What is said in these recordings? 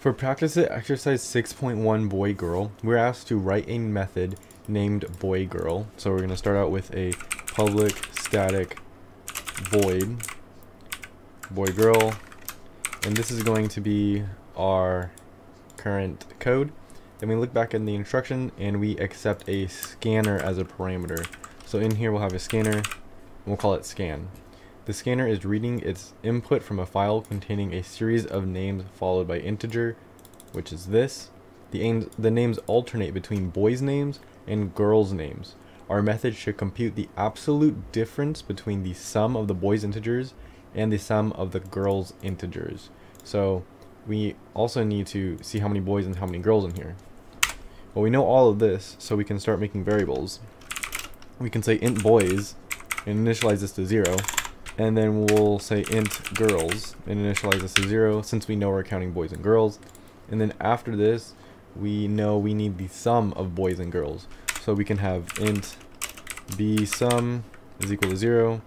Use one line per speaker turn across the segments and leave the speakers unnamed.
For practice exercise 6.1 boy girl, we're asked to write a method named boy girl. So we're going to start out with a public static void boy girl and this is going to be our current code. Then we look back in the instruction and we accept a scanner as a parameter. So in here we'll have a scanner, we'll call it scan. The scanner is reading its input from a file containing a series of names followed by integer, which is this. The, aims, the names alternate between boys' names and girls' names. Our method should compute the absolute difference between the sum of the boys' integers and the sum of the girls' integers. So we also need to see how many boys and how many girls in here. Well, we know all of this, so we can start making variables. We can say int boys and initialize this to 0, and then we'll say int girls and initialize this to 0 since we know we're counting boys and girls. And then after this, we know we need the sum of boys and girls. So we can have int b sum is equal to 0,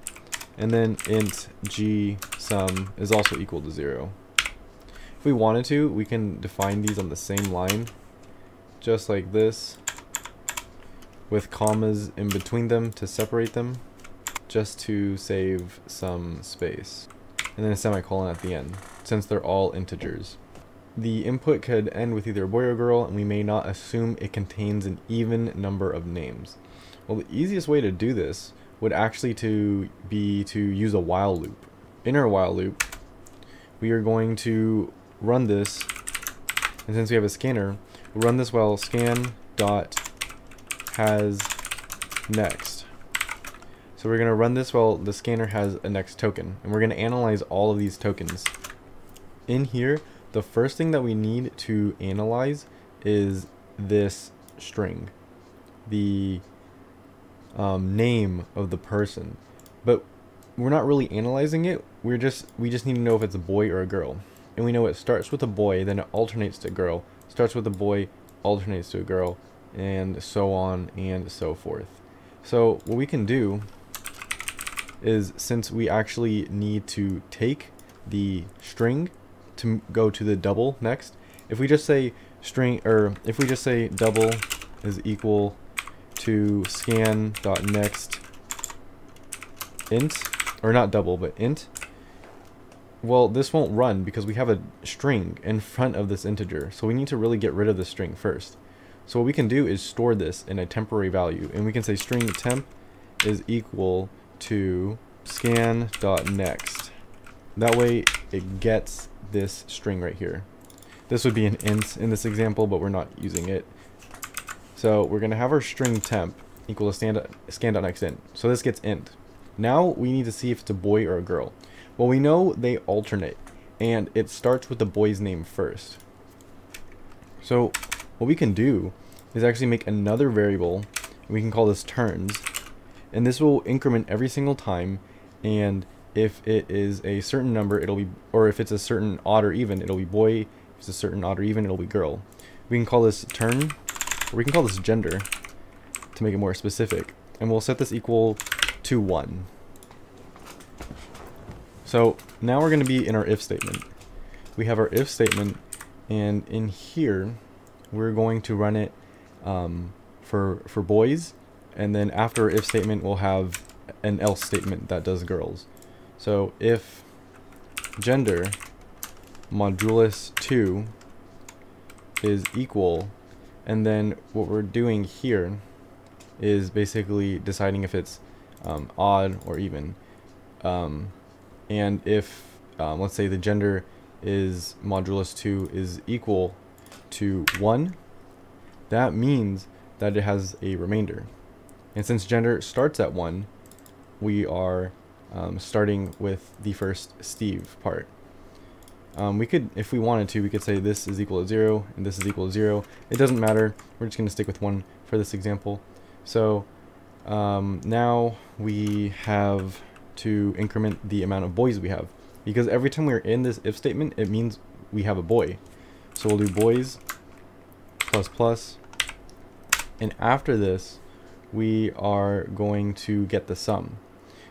and then int g sum is also equal to 0. If we wanted to, we can define these on the same line, just like this, with commas in between them to separate them, just to save some space. And then a semicolon at the end, since they're all integers. The input could end with either a boy or girl, and we may not assume it contains an even number of names. Well, the easiest way to do this would actually to be to use a while loop. In our while loop, we are going to run this, and since we have a scanner, we'll run this while scan dot has next. So we're going to run this while the scanner has a next token, and we're going to analyze all of these tokens. In here, the first thing that we need to analyze is this string, the um, name of the person, but we're not really analyzing it. We're just we just need to know if it's a boy or a girl and we know it starts with a boy, then it alternates to a girl, starts with a boy, alternates to a girl, and so on and so forth. So what we can do is since we actually need to take the string to go to the double next, if we just say string or if we just say double is equal to scan dot next int or not double but int well, this won't run because we have a string in front of this integer. So we need to really get rid of the string first. So what we can do is store this in a temporary value. And we can say string temp is equal to scan.next. That way it gets this string right here. This would be an int in this example, but we're not using it. So we're going to have our string temp equal to scan.next int. So this gets int. Now we need to see if it's a boy or a girl. Well, we know they alternate, and it starts with the boy's name first. So what we can do is actually make another variable, we can call this turns, and this will increment every single time, and if it is a certain number, it'll be, or if it's a certain odd or even, it'll be boy, if it's a certain odd or even, it'll be girl. We can call this turn, or we can call this gender, to make it more specific, and we'll set this equal to 1. So now we're going to be in our if statement. We have our if statement and in here we're going to run it um, for, for boys and then after if statement we'll have an else statement that does girls. So if gender modulus 2 is equal and then what we're doing here is basically deciding if it's um, odd or even. Um, and if um, let's say the gender is modulus 2 is equal to 1 that means that it has a remainder and since gender starts at 1 we are um, starting with the first Steve part um, we could if we wanted to we could say this is equal to 0 and this is equal to 0 it doesn't matter we're just going to stick with 1 for this example so um, now we have to increment the amount of boys we have. Because every time we're in this if statement, it means we have a boy. So we'll do boys plus plus. And after this, we are going to get the sum.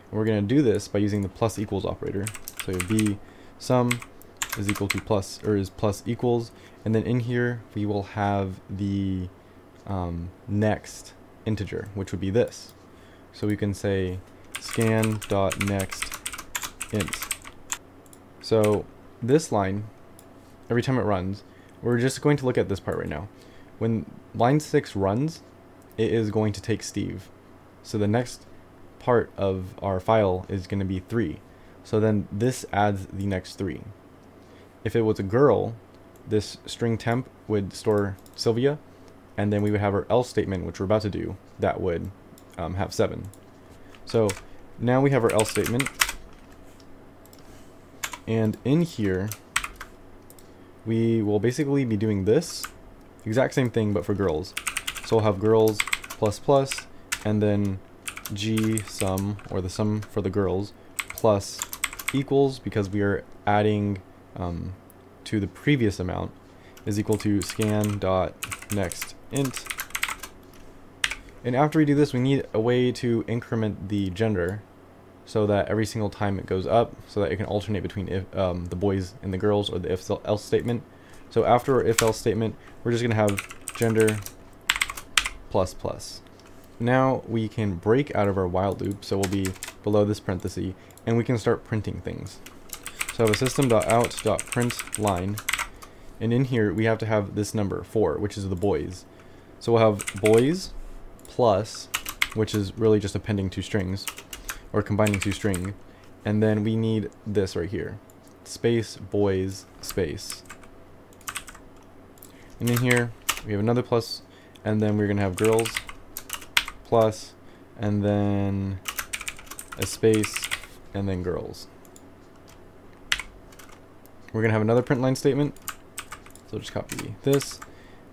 And we're going to do this by using the plus equals operator. So b sum is equal to plus or is plus equals and then in here we will have the um, next integer which would be this so we can say scan dot next int so this line every time it runs we're just going to look at this part right now when line 6 runs it is going to take Steve so the next part of our file is going to be 3 so then this adds the next 3 if it was a girl, this string temp would store Sylvia, and then we would have our else statement, which we're about to do, that would um, have 7. So now we have our else statement, and in here, we will basically be doing this, exact same thing, but for girls. So we'll have girls plus plus, and then g sum, or the sum for the girls, plus equals, because we are adding um, to the previous amount is equal to scan dot next int. And after we do this, we need a way to increment the gender so that every single time it goes up, so that it can alternate between if, um, the boys and the girls or the if else statement. So after our if else statement, we're just going to have gender plus plus. Now we can break out of our while loop, so we'll be below this parenthesis, and we can start printing things. So I have a and in here we have to have this number, 4, which is the boys. So we'll have boys plus, which is really just appending two strings, or combining two string, and then we need this right here, space boys space. And in here we have another plus, and then we're going to have girls plus, and then a space, and then girls. We're going to have another print line statement. So just copy this.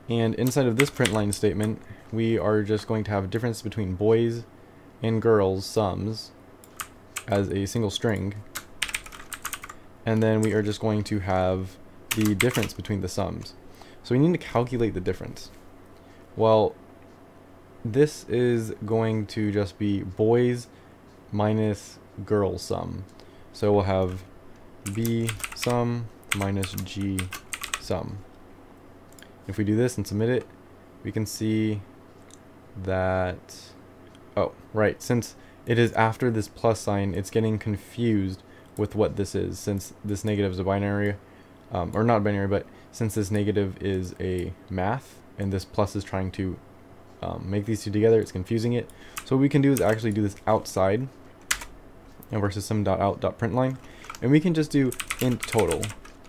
And inside of this print line statement, we are just going to have a difference between boys and girls sums as a single string. And then we are just going to have the difference between the sums. So we need to calculate the difference. Well, this is going to just be boys minus girl sum. So we'll have b sum minus g sum. If we do this and submit it, we can see that, oh, right, since it is after this plus sign, it's getting confused with what this is, since this negative is a binary, um, or not binary, but since this negative is a math, and this plus is trying to um, make these two together, it's confusing it. So what we can do is actually do this outside of our system.out.println, and we can just do int total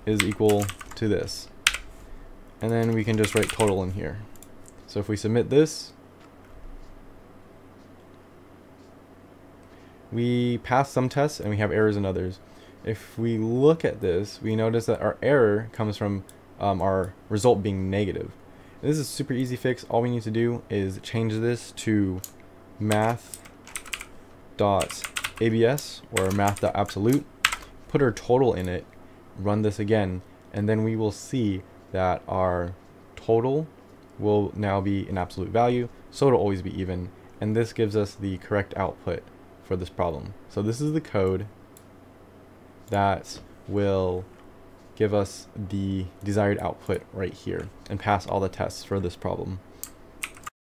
is equal to this. And then we can just write total in here. So if we submit this, we pass some tests and we have errors in others. If we look at this, we notice that our error comes from um, our result being negative. This is a super easy fix. All we need to do is change this to math.abs or math.absolute put our total in it, run this again, and then we will see that our total will now be an absolute value, so it'll always be even, and this gives us the correct output for this problem. So this is the code that will give us the desired output right here and pass all the tests for this problem.